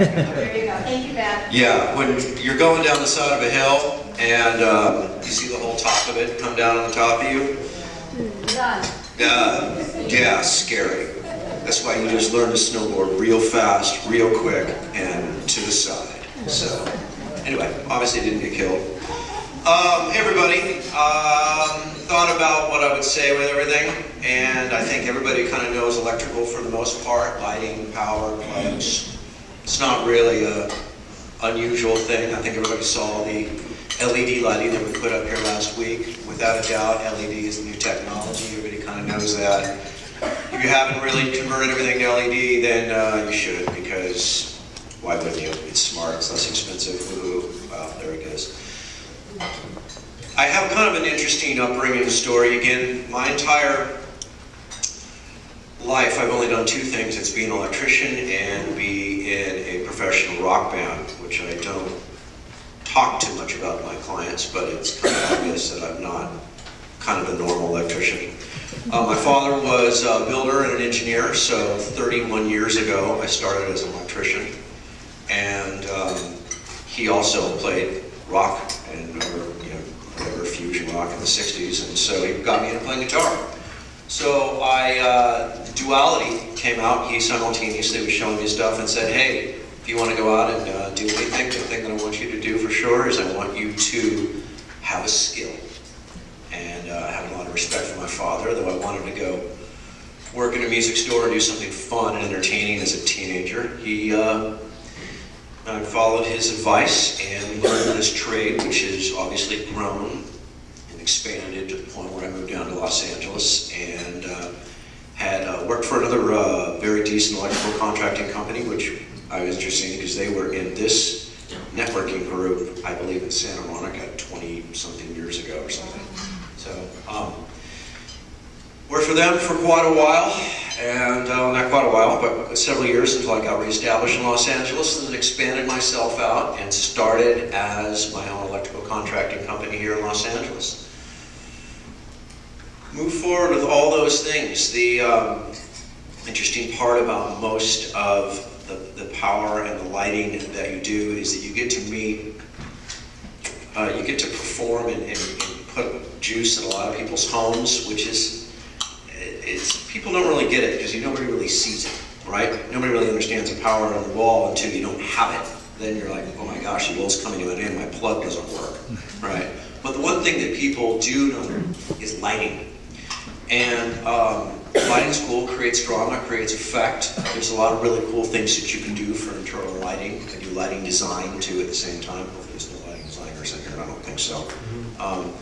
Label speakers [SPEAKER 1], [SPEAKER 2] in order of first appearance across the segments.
[SPEAKER 1] There you go. Thank you, Beth.
[SPEAKER 2] Yeah, when you're going down the side of a hill and um, you see the whole top of it come down on the top of you,
[SPEAKER 1] Done.
[SPEAKER 2] uh, yeah, scary. That's why you just learn to snowboard real fast, real quick, and to the side. So, anyway, obviously didn't get killed. Um, hey everybody, um, thought about what I would say with everything, and I think everybody kind of knows electrical for the most part, lighting, power, plugs. It's not really a unusual thing. I think everybody saw the LED lighting that we put up here last week. Without a doubt, LED is the new technology. Everybody kind of knows that. If you haven't really converted everything to LED, then uh, you should, because why wouldn't you? It's smart, it's less expensive. Woohoo. Wow, there it goes. I have kind of an interesting upbringing story. Again, my entire life, I've only done two things. It's be an electrician and be in a professional rock band, which I don't talk too much about my clients, but it's kind of obvious that I'm not kind of a normal electrician. Uh, my father was a builder and an engineer, so 31 years ago I started as an electrician. And um, he also played rock and or, you know, whatever fusion rock in the 60s, and so he got me into playing guitar. So I, uh, duality came out. He simultaneously was showing me stuff and said, hey, if you want to go out and uh, do anything, the thing that I want you to do for sure is I want you to have a skill. And uh, I have a lot of respect for my father, though I wanted to go work in a music store and do something fun and entertaining as a teenager. He uh, I followed his advice and learned this trade, which has obviously grown expanded to the point where I moved down to Los Angeles and uh, had uh, worked for another uh, very decent electrical contracting company, which I was interested in because they were in this networking group, I believe in Santa Monica 20 something years ago or something. So, um, worked for them for quite a while, and uh, not quite a while, but several years until I got reestablished in Los Angeles, and then expanded myself out and started as my own electrical contracting company here in Los Angeles. Move forward with all those things. The um, interesting part about most of the, the power and the lighting that you do is that you get to meet, uh, you get to perform and, and, and put juice in a lot of people's homes, which is it's people don't really get it because you nobody really sees it, right? Nobody really understands the power on the wall until you don't have it. Then you're like, oh my gosh, the wall's coming to an end, my plug doesn't work, right? But the one thing that people do know is lighting. And um, lighting school creates drama, creates effect. There's a lot of really cool things that you can do for internal lighting. I do lighting design too at the same time. Hopefully there's no lighting designers in here, I don't think so. Um,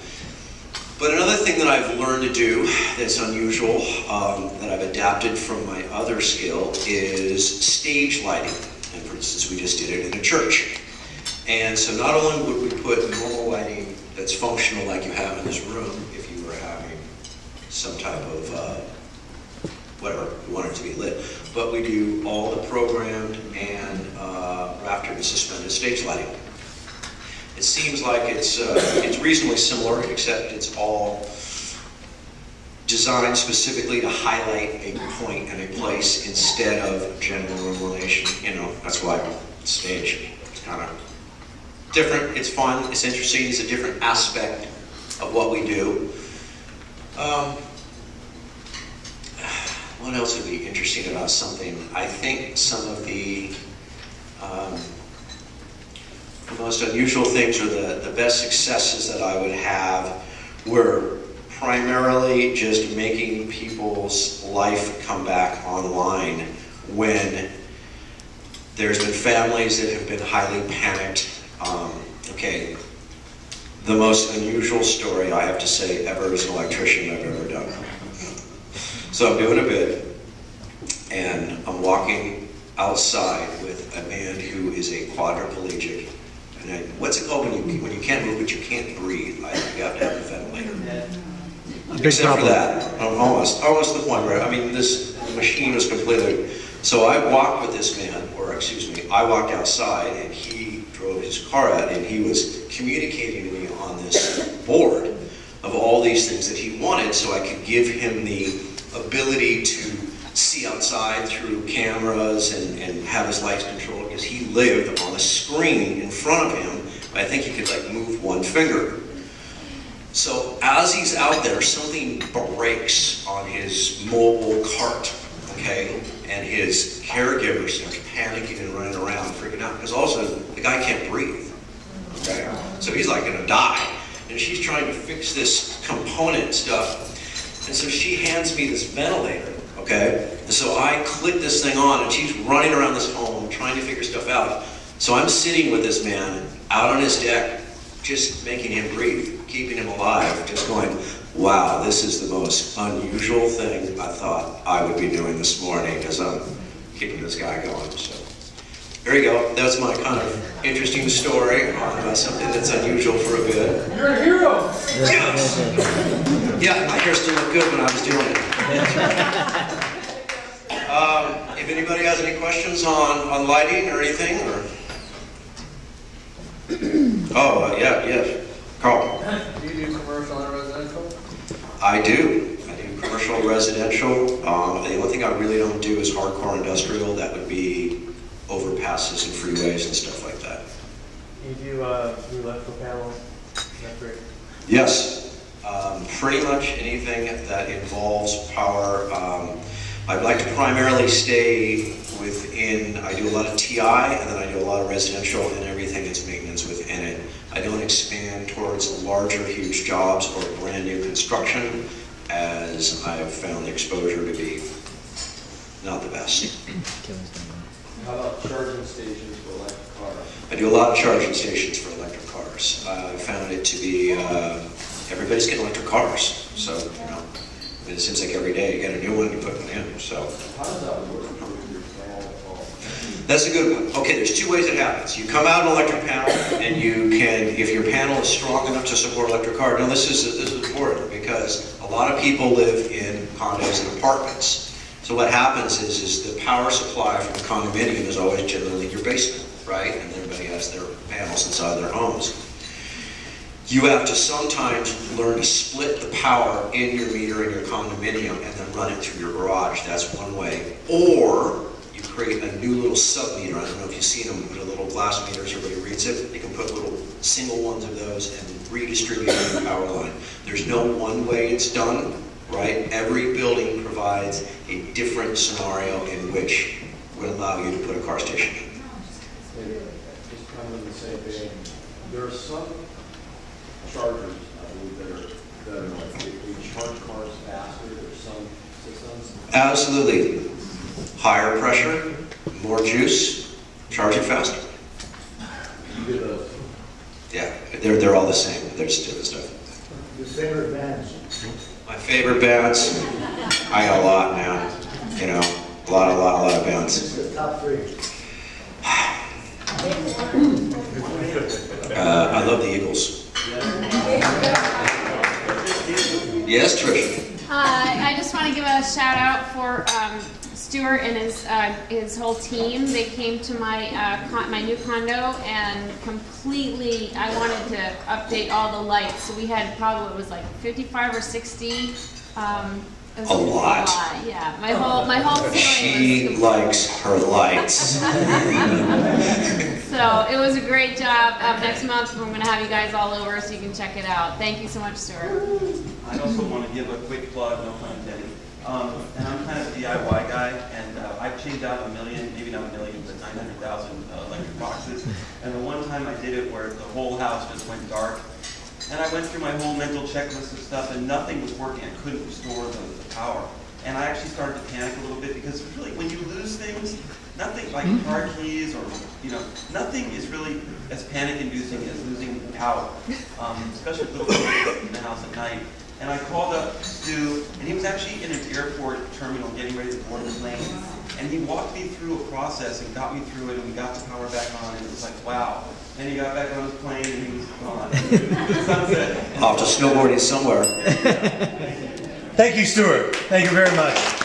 [SPEAKER 2] but another thing that I've learned to do that's unusual, um, that I've adapted from my other skill, is stage lighting. And for instance, we just did it in a church. And so not only would we put normal lighting that's functional like you have in this room, if you some type of, uh, whatever, you want it to be lit, but we do all the programmed and uh, raftered and suspended stage lighting. It seems like it's, uh, it's reasonably similar, except it's all designed specifically to highlight a point and a place instead of general illumination. You know, that's why stage is kind of different. It's fun. It's interesting. It's a different aspect of what we do. Um, what else would be interesting about something? I think some of the um, the most unusual things or the, the best successes that I would have were primarily just making people's life come back online when there's been families that have been highly panicked. Um, okay, the most unusual story I have to say ever as an electrician I've ever done. So I'm doing a bid, and I'm walking outside with a man who is a quadriplegic and I, what's it called when you when you can't move but you can't breathe? Like you have to have a ventilator.
[SPEAKER 3] Big
[SPEAKER 2] Except
[SPEAKER 3] problem.
[SPEAKER 2] for that, I'm almost oh, almost the point where I mean this machine was completely. So I walked with this man, or excuse me, I walked outside and he drove his car out and he was communicating on this board of all these things that he wanted, so I could give him the ability to see outside through cameras and, and have his lights controlled because he lived on a screen in front of him. I think he could like move one finger. So as he's out there, something breaks on his mobile cart, okay? And his caregivers start panicking and running around, freaking out, because also the guy can't breathe, okay? So he's like gonna die. And she's trying to fix this component stuff. And so she hands me this ventilator, okay? And so I click this thing on, and she's running around this home trying to figure stuff out. So I'm sitting with this man out on his deck, just making him breathe, keeping him alive, just going, wow, this is the most unusual thing I thought I would be doing this morning as I'm keeping this guy going. So there you go. That's my kind of interesting story on uh, something that's unusual for a bit.
[SPEAKER 3] You're a hero.
[SPEAKER 2] Yes! Yeah, my hair still looked good when I was doing it. Um, if anybody has any questions on, on lighting or anything, or? Oh, uh, yeah, yes. Carl?
[SPEAKER 3] Do you do commercial and residential?
[SPEAKER 2] I do. I do commercial, residential. Um, the only thing I really don't do is hardcore industrial. That would be overpasses and freeways and stuff like that.
[SPEAKER 4] You do, uh, do electrical panels, electric,
[SPEAKER 2] Yes, um, pretty much anything that involves power. Um, I'd like to primarily stay within, I do a lot of TI and then I do a lot of residential and everything that's maintenance within it. I don't expand towards larger, huge jobs or brand new construction as I've found the exposure to be not the best.
[SPEAKER 3] How about charging stations for electric cars?
[SPEAKER 2] I do a lot of charging stations for electric cars. Uh, I found it to be, uh, everybody's getting electric cars, so, you know, it seems like every day you get a new one, you put one in, so.
[SPEAKER 3] How does that work?
[SPEAKER 2] That's a good one. Okay, there's two ways it happens. You come out an electric panel, and you can, if your panel is strong enough to support electric car. Now, this is this is important because a lot of people live in condos and apartments. So what happens is, is the power supply from the condominium is always generally your basement, right? And everybody has their panels inside their homes. You have to sometimes learn to split the power in your meter in your condominium and then run it through your garage. That's one way. Or you create a new little sub-meter. I don't know if you've seen them, the little glass meters, everybody reads it. You can put little single ones of those and redistribute the power line. There's no one way it's done, right? Every building provides a different scenario in which would allow you to put a car station in.
[SPEAKER 3] Just kind of in the same vein, there are some chargers, I believe, that are, that are like, they they charge cars faster, there's some systems.
[SPEAKER 2] Absolutely. Higher pressure, more juice, charge it faster.
[SPEAKER 3] You get those.
[SPEAKER 2] Yeah, they're, they're all the same. They're just different stuff.
[SPEAKER 5] Your favorite bands?
[SPEAKER 2] Favorite bands, I got a lot now, you know, a lot, a lot, a lot of bands.
[SPEAKER 5] Top three.
[SPEAKER 2] Uh, I love the Eagles. Yes, Trish?
[SPEAKER 6] Uh, I just want to give a shout out for um, Stuart and his uh, his whole team. They came to my uh, con- my new condo and completely. I wanted to update all the lights, so we had probably it was like 55 or 60. Um, it was
[SPEAKER 2] A lot.
[SPEAKER 6] Yeah, my whole my whole
[SPEAKER 2] She
[SPEAKER 6] was.
[SPEAKER 2] likes her lights.
[SPEAKER 6] So it was a great job. Um, next month we're going to have you guys all over so you can check it out. Thank you so much, Stuart.
[SPEAKER 7] I also want to give a quick plug, no pun intended. Um, and I'm kind of a DIY guy, and uh, I've changed out a million, maybe not a million, but 900,000 uh, electric boxes. And the one time I did it where the whole house just went dark, and I went through my whole mental checklist of stuff, and nothing was working. I couldn't restore the, the power. And I actually started to panic a little bit because really, when you lose things, nothing like car keys or you know, nothing is really as panic-inducing as losing power, um, especially little kids in the house at night. And I called up Stu, and he was actually in an airport terminal getting ready to board the plane. And he walked me through a process and got me through it, and we got the power back on, and it was like, wow. Then he got back on his plane, and he was gone. Sunset.
[SPEAKER 2] Off to snowboarding somewhere.
[SPEAKER 8] Thank you, Stuart. Thank you very much. Great job.